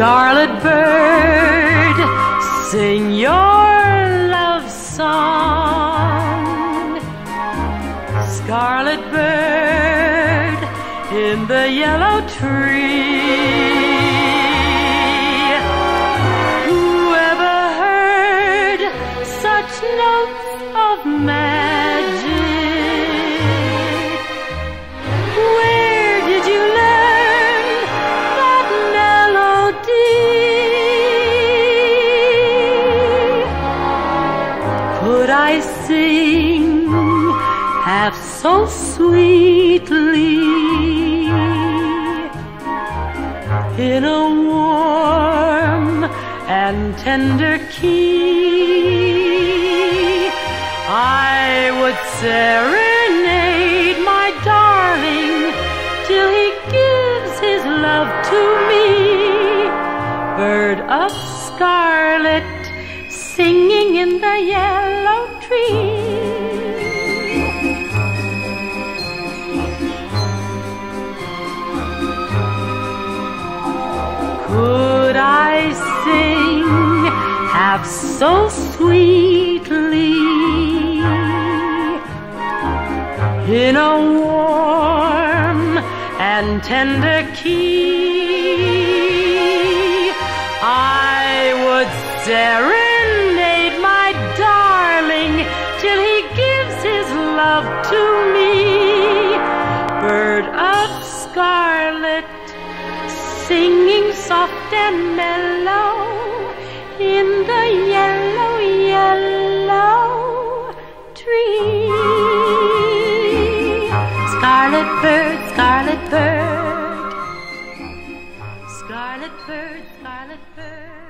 Scarlet bird, sing your love song. Scarlet bird in the yellow tree. I sing half so sweetly in a warm and tender key? I would serenade my darling till he gives his love to me. Bird of scarlet singing in the yellow I sing half so sweetly in a warm and tender key? I would serenade my darling till he gives his love to me. Bird of scarlet singing soft and mellow in the yellow, yellow tree. Scarlet bird, scarlet bird, scarlet bird, scarlet bird.